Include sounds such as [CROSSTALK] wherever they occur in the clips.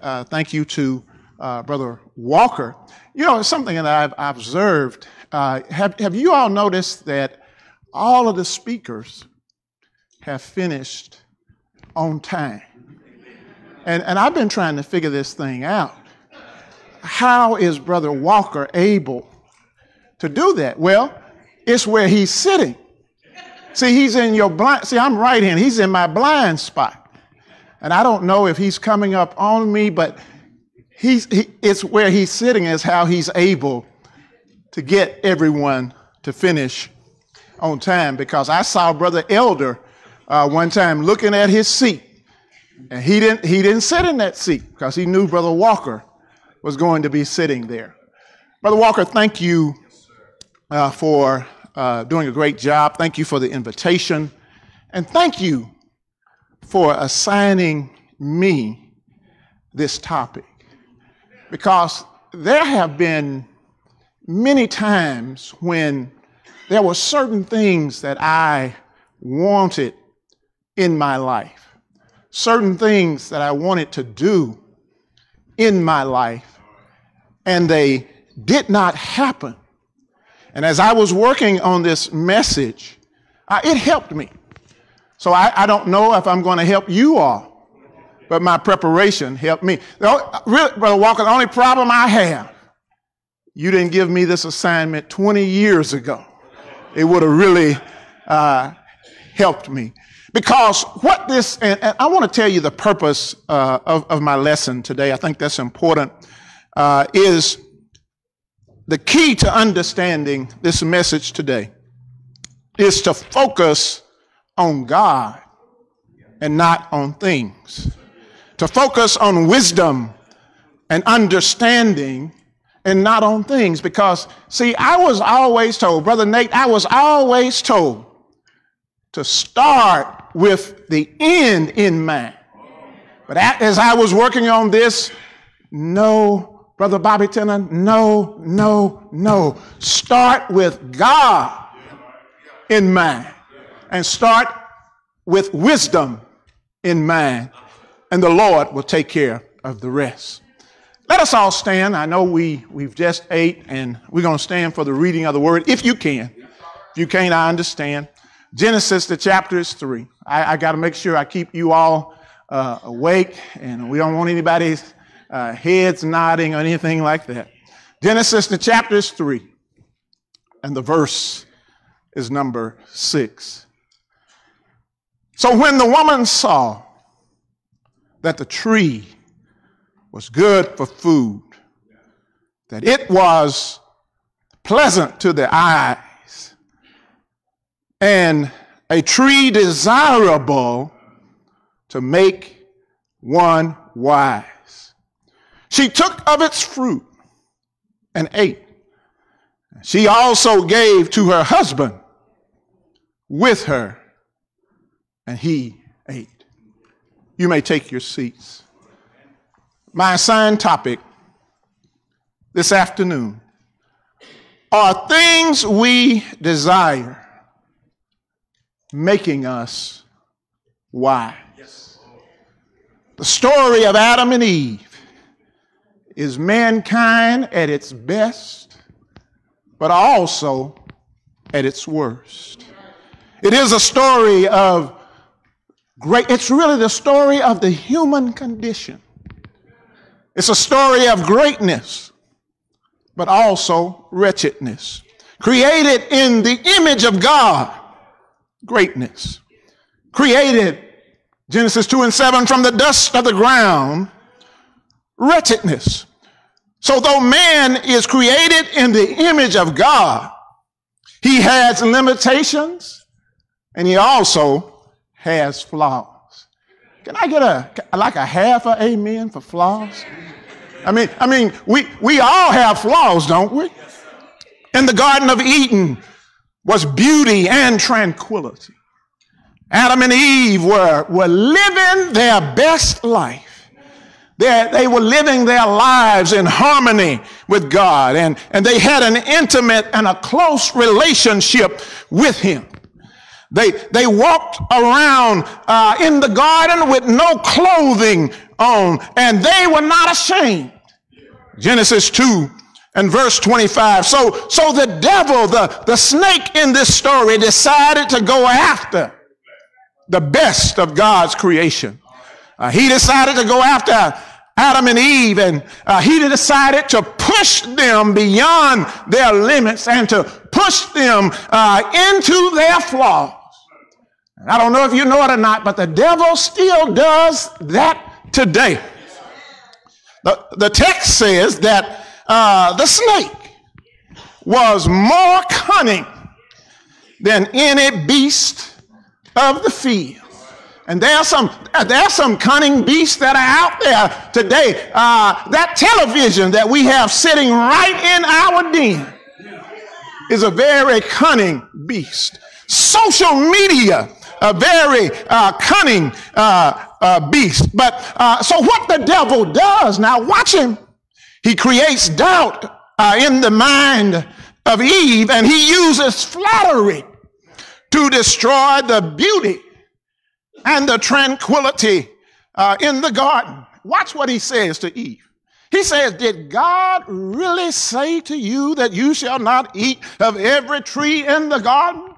Uh, thank you to uh, Brother Walker. You know, it's something that I've observed. Uh, have, have you all noticed that all of the speakers have finished on time? And, and I've been trying to figure this thing out. How is Brother Walker able to do that? Well, it's where he's sitting. See, he's in your blind. See, I'm right hand. He's in my blind spot. And I don't know if he's coming up on me, but he's, he, it's where he's sitting is how he's able to get everyone to finish on time. Because I saw Brother Elder uh, one time looking at his seat, and he didn't, he didn't sit in that seat because he knew Brother Walker was going to be sitting there. Brother Walker, thank you uh, for uh, doing a great job. Thank you for the invitation. And thank you for assigning me this topic because there have been many times when there were certain things that I wanted in my life, certain things that I wanted to do in my life, and they did not happen. And as I was working on this message, uh, it helped me. So I, I don't know if I'm going to help you all, but my preparation helped me. Only, really, Brother Walker, the only problem I have, you didn't give me this assignment 20 years ago. It would have really uh, helped me. Because what this, and, and I want to tell you the purpose uh, of, of, my lesson today, I think that's important, uh, is the key to understanding this message today is to focus on God and not on things. To focus on wisdom and understanding and not on things. Because, see, I was always told, Brother Nate, I was always told to start with the end in mind. But as I was working on this, no, Brother Bobby Tanner, no, no, no. Start with God in mind and start with wisdom in mind, and the Lord will take care of the rest. Let us all stand. I know we, we've just ate, and we're going to stand for the reading of the word if you can. If you can't, I understand. Genesis, the chapter is three. I, I got to make sure I keep you all uh, awake, and we don't want anybody's uh, heads nodding or anything like that. Genesis, the chapter is three, and the verse is number six. So when the woman saw that the tree was good for food, that it was pleasant to the eyes, and a tree desirable to make one wise. She took of its fruit and ate. She also gave to her husband with her and he ate. You may take your seats. My assigned topic this afternoon are things we desire making us wise. The story of Adam and Eve is mankind at its best, but also at its worst. It is a story of great. It's really the story of the human condition. It's a story of greatness, but also wretchedness. Created in the image of God, greatness. Created, Genesis 2 and 7, from the dust of the ground, wretchedness. So though man is created in the image of God, he has limitations and he also has flaws. Can I get a like a half a amen for flaws? I mean, I mean, we, we all have flaws, don't we? In the Garden of Eden was beauty and tranquility. Adam and Eve were, were living their best life. They, they were living their lives in harmony with God, and, and they had an intimate and a close relationship with Him. They, they walked around uh, in the garden with no clothing on, and they were not ashamed. Genesis 2 and verse 25. So, so the devil, the, the snake in this story decided to go after the best of God's creation. Uh, he decided to go after Adam and Eve, and uh, he decided to push them beyond their limits and to push them uh, into their flaws. I don't know if you know it or not, but the devil still does that today. The, the text says that uh, the snake was more cunning than any beast of the field. And there are some, there are some cunning beasts that are out there today. Uh, that television that we have sitting right in our den is a very cunning beast. Social media, a very uh, cunning uh, uh beast. But uh, so what the devil does now, watch him. He creates doubt uh, in the mind of Eve, and he uses flattery to destroy the beauty and the tranquility uh, in the garden. Watch what he says to Eve. He says, Did God really say to you that you shall not eat of every tree in the garden?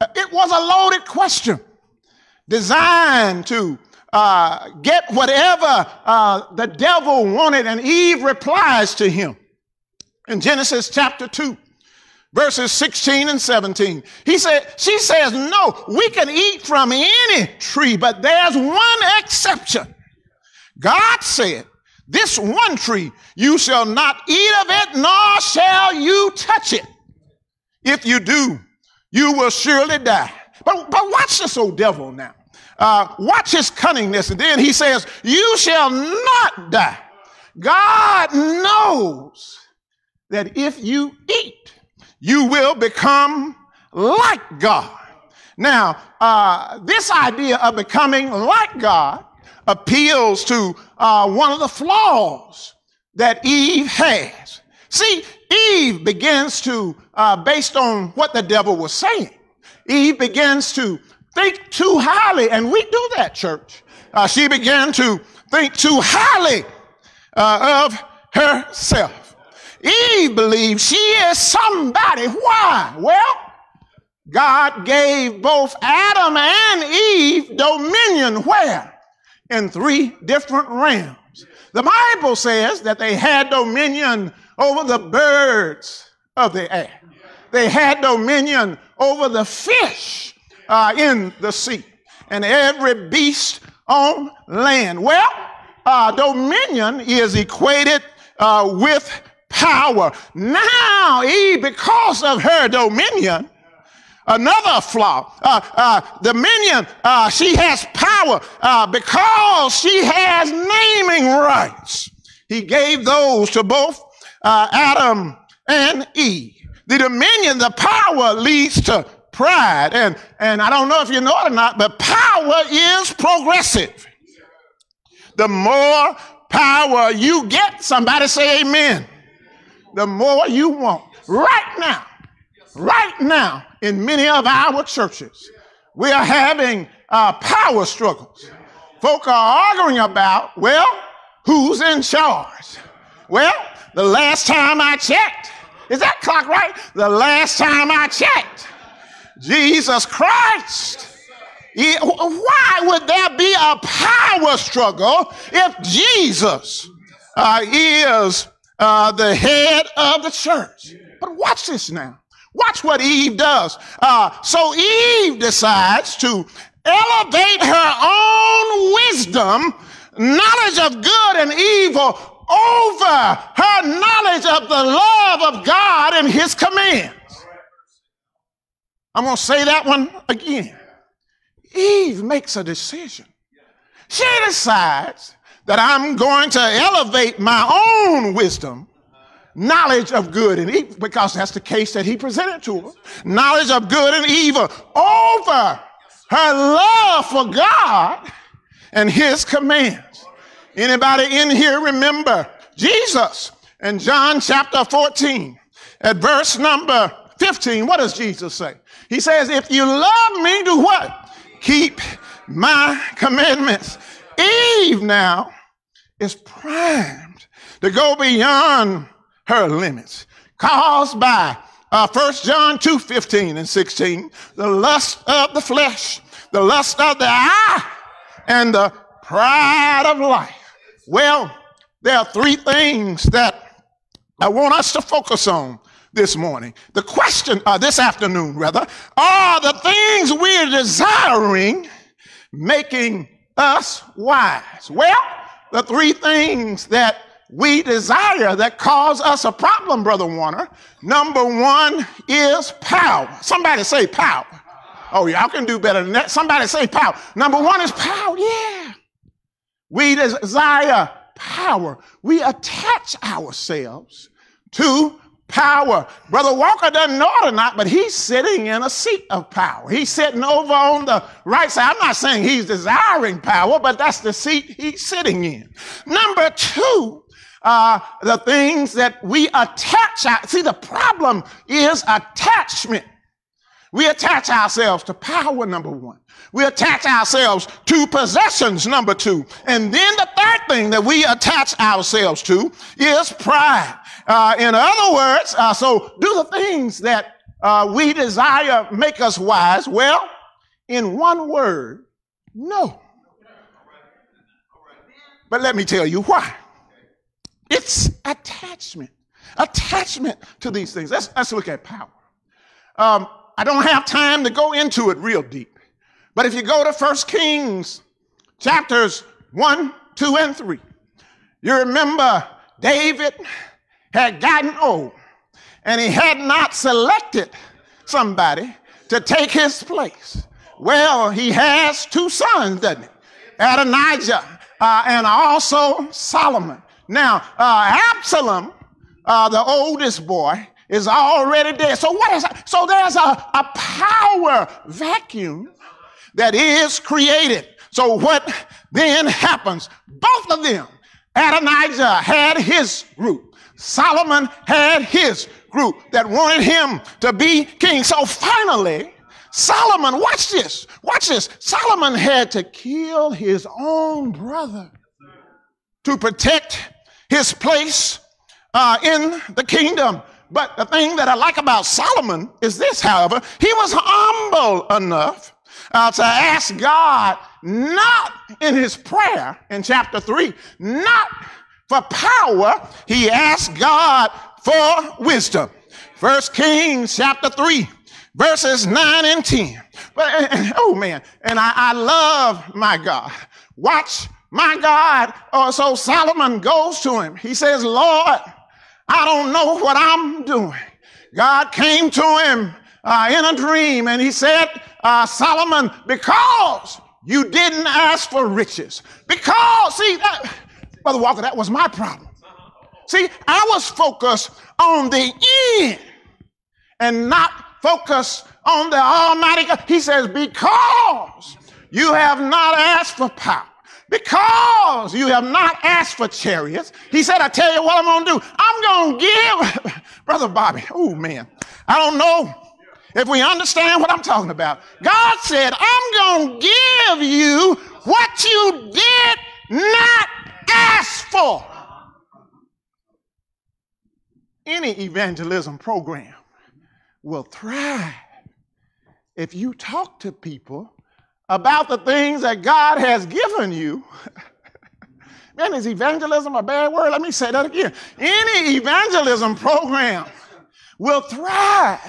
It was a loaded question designed to uh, get whatever uh, the devil wanted, and Eve replies to him in Genesis chapter 2 verses 16 and 17. He said, she says, no, we can eat from any tree, but there's one exception. God said, this one tree, you shall not eat of it, nor shall you touch it. If you do, you will surely die. But, but watch this old devil now. Uh, watch his cunningness. And then he says, you shall not die. God knows that if you eat you will become like God. Now, uh, this idea of becoming like God appeals to uh, one of the flaws that Eve has. See, Eve begins to, uh, based on what the devil was saying, Eve begins to think too highly, and we do that, church. Uh, she began to think too highly uh, of herself. Eve believes she is somebody. Why? Well, God gave both Adam and Eve dominion where? In three different realms. The Bible says that they had dominion over the birds of the air. They had dominion over the fish uh, in the sea and every beast on land. Well, uh, dominion is equated uh, with power. Now, Eve, because of her dominion, another flaw. Uh, uh, dominion, uh, she has power uh, because she has naming rights. He gave those to both uh, Adam and Eve. The dominion, the power leads to pride. And, and I don't know if you know it or not, but power is progressive. The more power you get, somebody say amen the more you want. Right now, right now, in many of our churches, we are having uh, power struggles. Folk are arguing about, well, who's in charge? Well, the last time I checked, is that clock right? The last time I checked, Jesus Christ. why would there be a power struggle if Jesus uh, is uh, the head of the church. But watch this now. Watch what Eve does. Uh, so Eve decides to elevate her own wisdom, knowledge of good and evil, over her knowledge of the love of God and his commands. I'm going to say that one again. Eve makes a decision. She decides that I'm going to elevate my own wisdom, knowledge of good and evil, because that's the case that he presented to her. Knowledge of good and evil over her love for God and his commands. Anybody in here remember Jesus in John chapter 14 at verse number 15? What does Jesus say? He says, if you love me, do what? Keep my commandments. Eve now is primed to go beyond her limits, caused by uh, 1 John 2 15 and 16, the lust of the flesh, the lust of the eye, and the pride of life. Well, there are three things that I want us to focus on this morning. The question, uh, this afternoon rather, are the things we're desiring making us wise? Well, the three things that we desire that cause us a problem, Brother Warner. Number one is power. Somebody say power. Oh, y'all can do better than that. Somebody say power. Number one is power. Yeah. We desire power. We attach ourselves to power. Brother Walker doesn't know it or not, but he's sitting in a seat of power. He's sitting over on the right side. I'm not saying he's desiring power, but that's the seat he's sitting in. Number two, uh, the things that we attach. See, the problem is attachment. We attach ourselves to power, number one. We attach ourselves to possessions, number two. And then the third thing that we attach ourselves to is pride. Uh, in other words, uh, so do the things that uh, we desire make us wise. Well, in one word, no. But let me tell you why. It's attachment. Attachment to these things. Let's, let's look at power. Um, I don't have time to go into it real deep. But if you go to 1 Kings chapters 1, 2, and 3, you remember David had gotten old and he had not selected somebody to take his place. Well, he has two sons, doesn't he? Adonijah uh, and also Solomon. Now, uh, Absalom, uh, the oldest boy, is already dead. So what is? So there's a, a power vacuum that is created. So what then happens? Both of them, Adonijah had his group. Solomon had his group that wanted him to be king. So finally, Solomon, watch this, watch this. Solomon had to kill his own brother to protect his place uh, in the kingdom. But the thing that I like about Solomon is this, however, he was humble enough uh, to ask God, not in his prayer in chapter 3, not for power, he asked God for wisdom. First Kings chapter 3, verses 9 and 10. But, oh man, and I, I love my God. Watch my God. Oh, so Solomon goes to him. He says, Lord, I don't know what I'm doing. God came to him uh, in a dream and he said, uh, Solomon, because you didn't ask for riches, because, see, that, Brother Walker, that was my problem. See, I was focused on the end and not focused on the Almighty God. He says, because you have not asked for power because you have not asked for chariots. He said, I tell you what I'm going to do. I'm going to give, [LAUGHS] Brother Bobby, oh man, I don't know if we understand what I'm talking about. God said, I'm going to give you what you did not ask for. Any evangelism program will thrive if you talk to people about the things that God has given you. [LAUGHS] Man, is evangelism a bad word? Let me say that again. Any evangelism program will thrive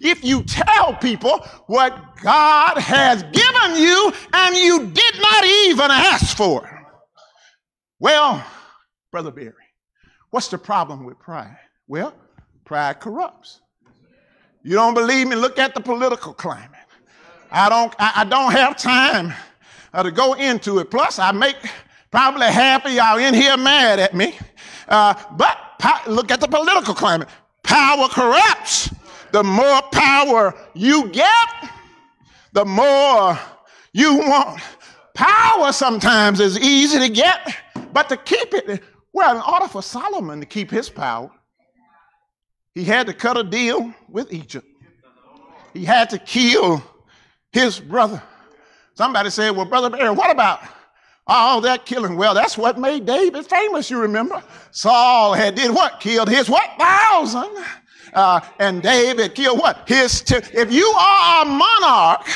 if you tell people what God has given you and you did not even ask for. Well, Brother Berry, what's the problem with pride? Well, pride corrupts. You don't believe me? Look at the political climate. I don't, I, I don't have time uh, to go into it. Plus, I make probably half of y'all in here mad at me. Uh, but po- look at the political climate. Power corrupts. The more power you get, the more you want. Power sometimes is easy to get, but to keep it, well, in order for Solomon to keep his power, he had to cut a deal with Egypt. He had to kill his brother. Somebody said, Well, Brother Berry, what about All that killing. Well, that's what made David famous, you remember. Saul had did what? Killed his what? Thousand. Uh, and David killed what? His, t- if you are a monarch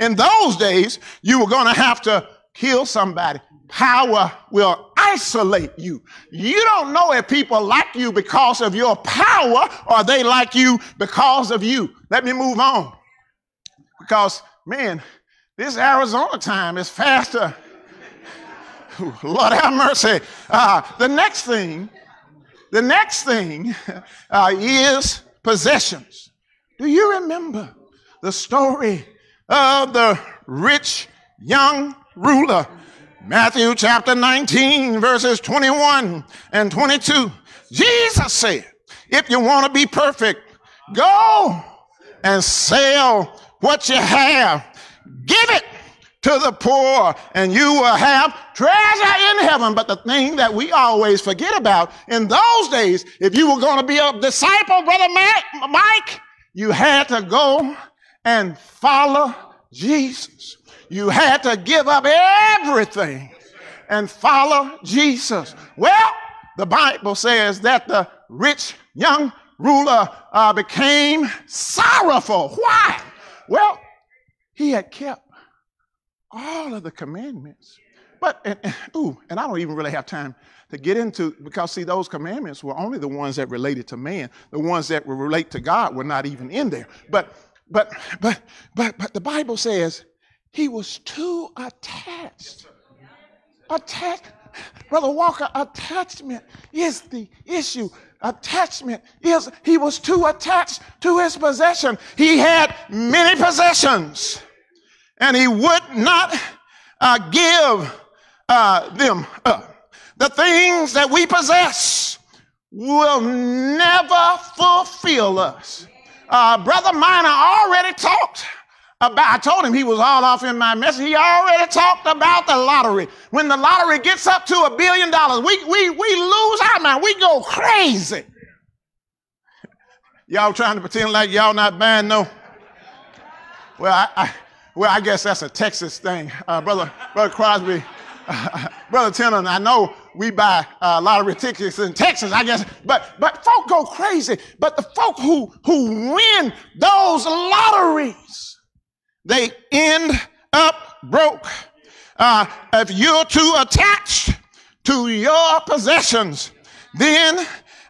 in those days, you were going to have to kill somebody. Power will isolate you. You don't know if people like you because of your power or they like you because of you. Let me move on. Because, man, this Arizona time is faster. [LAUGHS] Lord have mercy. Uh, the next thing, the next thing [LAUGHS] uh, is possessions. Do you remember the story of the rich young ruler? Matthew chapter 19, verses 21 and 22. Jesus said, if you want to be perfect, go and sell what you have. Give it to the poor and you will have treasure in heaven. But the thing that we always forget about in those days, if you were going to be a disciple, brother Mike, you had to go and follow Jesus. You had to give up everything and follow Jesus. Well, the Bible says that the rich young ruler uh, became sorrowful. Why? Well, he had kept all of the commandments. But, and, and, ooh, and I don't even really have time to get into, because see, those commandments were only the ones that related to man. The ones that relate to God were not even in there. But, but, but, but, but the Bible says he was too attached. Attached. Brother Walker, attachment is the issue. Attachment is, he was too attached to his possession. He had many possessions and he would not uh, give uh, them up. The things that we possess will never fulfill us. Uh, Brother Miner already talked about, I told him he was all off in my message. He already talked about the lottery. When the lottery gets up to a billion dollars, we, we, we lose our mind. We go crazy. Y'all trying to pretend like y'all not buying no? Well, I, I well, I guess that's a Texas thing. Uh, brother, Brother Crosby, uh, [LAUGHS] Brother Tennant, I know we buy uh, lottery tickets in Texas, I guess, but, but folk go crazy. But the folk who, who win those lotteries, they end up broke. Uh, if you're too attached to your possessions, then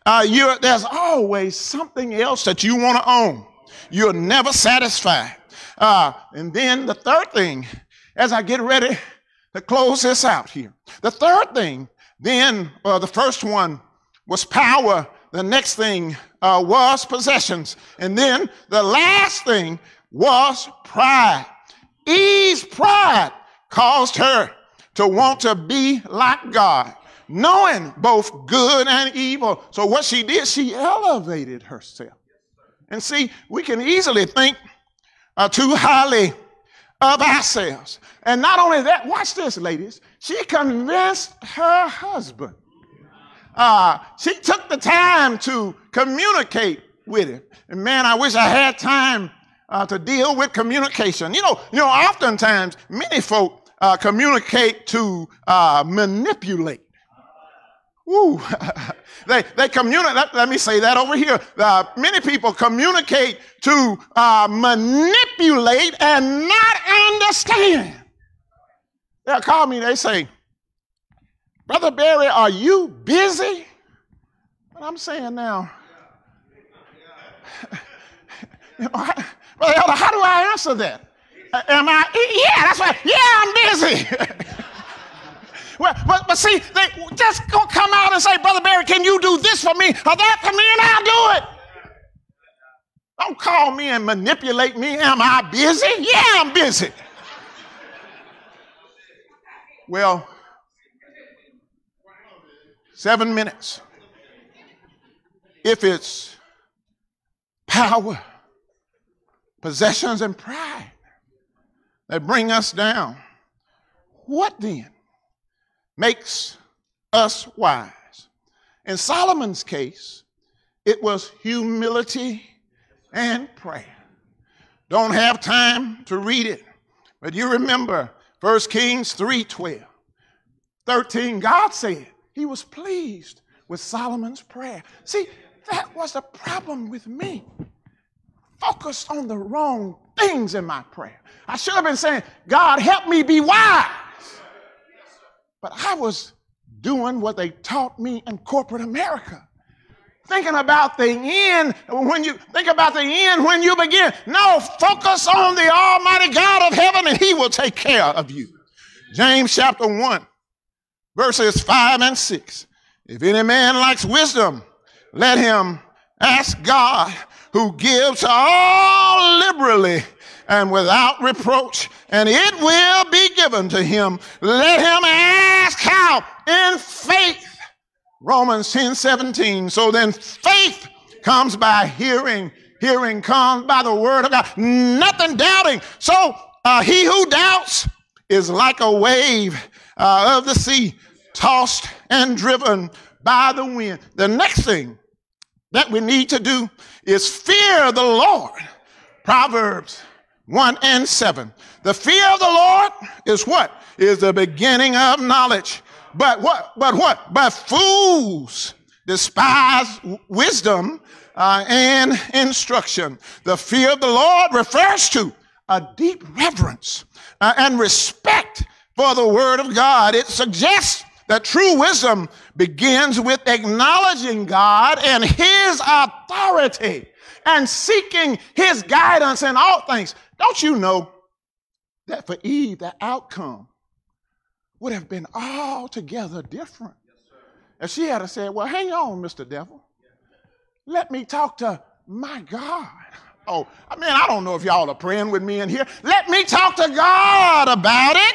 uh, there's always something else that you want to own. You're never satisfied. Uh, and then the third thing, as I get ready to close this out here, the third thing, then uh, the first one was power. The next thing uh, was possessions. And then the last thing was pride. Eve's pride caused her to want to be like God, knowing both good and evil. So what she did, she elevated herself. And see, we can easily think uh, too highly of ourselves. And not only that, watch this, ladies. She convinced her husband. Uh, she took the time to communicate with him. And man, I wish I had time uh, to deal with communication. You know, you know, oftentimes many folk uh, communicate to uh, manipulate. Woo. [LAUGHS] they, they communicate, let, let, me say that over here. Uh, many people communicate to uh, manipulate and not understand. They'll call me, they say, Brother Berry, are you busy? And I'm saying now, [LAUGHS] Brother Elder, how do I answer that? Am I, yeah, that's right, yeah, I'm busy. [LAUGHS] Well, but, but see, they just gonna come out and say, Brother Berry, can you do this for me or that for me, and I'll do it. Don't call me and manipulate me. Am I busy? Yeah, I'm busy. Well, seven minutes. If it's power, possessions, and pride that bring us down, what then? Makes us wise. In Solomon's case, it was humility and prayer. Don't have time to read it, but you remember 1 Kings 3:12. 13, God said he was pleased with Solomon's prayer. See, that was the problem with me. Focused on the wrong things in my prayer. I should have been saying, God, help me be wise. But I was doing what they taught me in corporate America. Thinking about the end when you think about the end when you begin. No, focus on the Almighty God of heaven and He will take care of you. James chapter 1, verses 5 and 6. If any man lacks wisdom, let him ask God, who gives all liberally and without reproach, and it will be given to him. Let him ask how? In faith. Romans 10 17. So then faith comes by hearing, hearing comes by the word of God. Nothing doubting. So uh, he who doubts is like a wave uh, of the sea, tossed and driven by the wind. The next thing that we need to do is fear the Lord. Proverbs 1 and 7. The fear of the Lord is what? Is the beginning of knowledge. But what? But what? But fools despise wisdom uh, and instruction. The fear of the Lord refers to a deep reverence uh, and respect for the word of God. It suggests that true wisdom begins with acknowledging God and his authority and seeking his guidance in all things. Don't you know that for Eve, the outcome would have been altogether different? And she had to say, Well, hang on, Mr. Devil. Let me talk to my God. Oh, I mean, I don't know if y'all are praying with me in here. Let me talk to God about it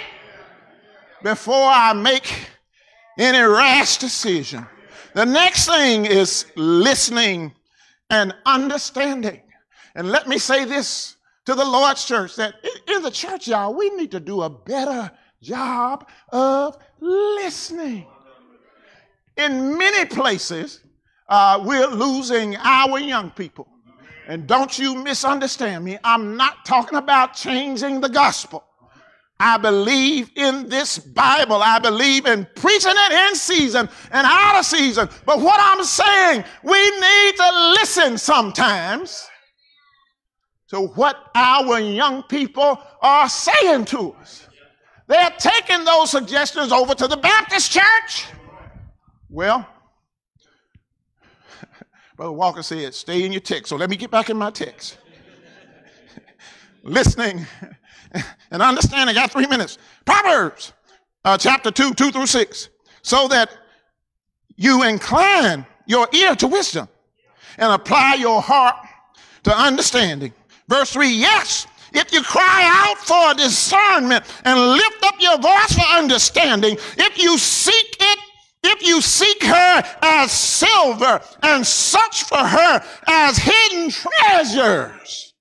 before I make any rash decision. The next thing is listening and understanding. And let me say this to the Lord's church that in the church, y'all, we need to do a better job of listening. In many places, uh, we're losing our young people. And don't you misunderstand me. I'm not talking about changing the gospel. I believe in this Bible. I believe in preaching it in season and out of season. But what I'm saying, we need to listen sometimes to what our young people are saying to us. They're taking those suggestions over to the Baptist church. Well, [LAUGHS] Brother Walker said, stay in your text. So let me get back in my text. [LAUGHS] Listening [LAUGHS] and understanding. I got three minutes. Proverbs uh, chapter 2, 2 through 6. So that you incline your ear to wisdom and apply your heart to understanding. Verse 3 Yes, if you cry out for discernment and lift up your voice for understanding, if you seek it, if you seek her as silver and search for her as hidden treasures,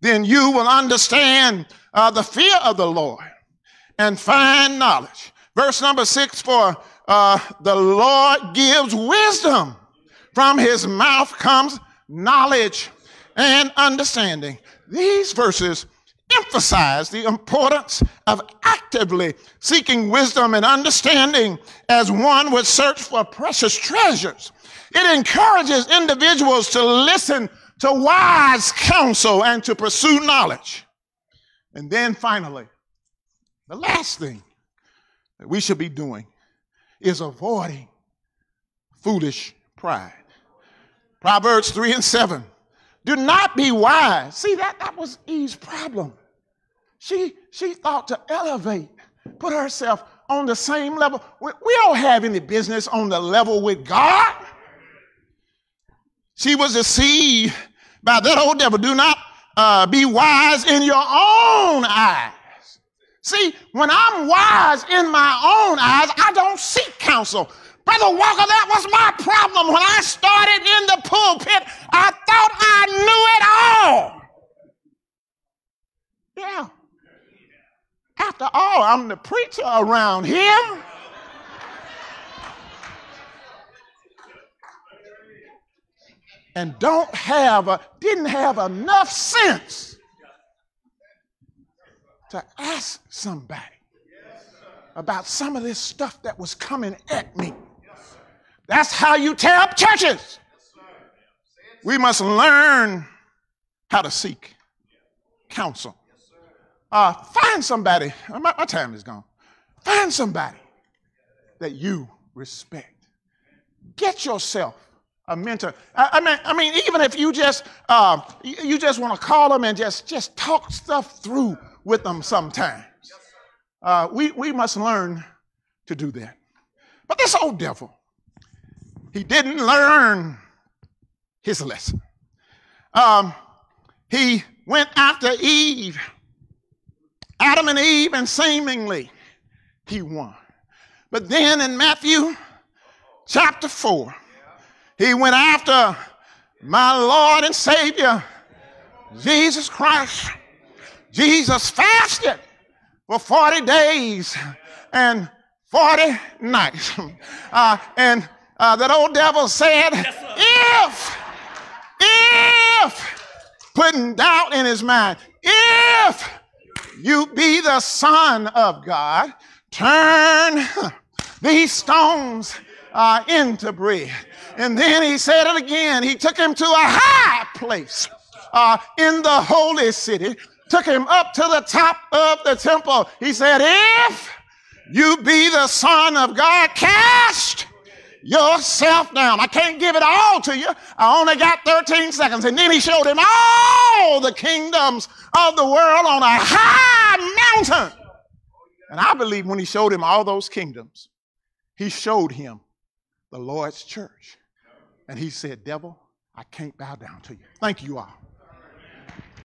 then you will understand uh, the fear of the Lord and find knowledge. Verse number six, for uh, the Lord gives wisdom. From his mouth comes knowledge and understanding. These verses emphasize the importance of actively seeking wisdom and understanding as one would search for precious treasures. It encourages individuals to listen to wise counsel and to pursue knowledge. And then finally, the last thing that we should be doing is avoiding foolish pride. Proverbs 3 and 7. Do not be wise. See, that, that was Eve's problem. She, she thought to elevate, put herself on the same level. We, we don't have any business on the level with God. She was deceived by that old devil. Do not uh, be wise in your own eyes. See, when I'm wise in my own eyes, I don't seek counsel. Brother Walker, that was my problem. When I started in the pulpit, I thought I knew it all. Yeah. After all, I'm the preacher around here. and don't have a, didn't have enough sense to ask somebody. about some of this stuff that was coming at me. That's how you tear up churches. We must learn how to seek counsel. Uh, find somebody. My, my time is gone. Find somebody that you respect. Get yourself a mentor. I, I, mean, I mean, even if you just uh, you just want to call them and just just talk stuff through with them sometimes. Uh, we we must learn to do that. But this old devil, he didn't learn his lesson. Um, he went after Eve, Adam and Eve, and seemingly he won. But then in Matthew chapter 4, he went after my Lord and Savior, Jesus Christ. Jesus fasted for 40 days and 40 nights. [LAUGHS] Uh, and uh, that old devil said, if, if, putting doubt in his mind, if you be the Son of God, turn these stones uh, into bread. And then he said it again. He took him to a high place uh, in the holy city, took him up to the top of the temple. He said, If you be the Son of God, cast yourself down. I can't give it all to you. I only got 13 seconds. And then he showed him all the kingdoms of the world on a high mountain. And I believe when he showed him all those kingdoms, he showed him the Lord's church. And he said, Devil, I can't bow down to you. Thank you all.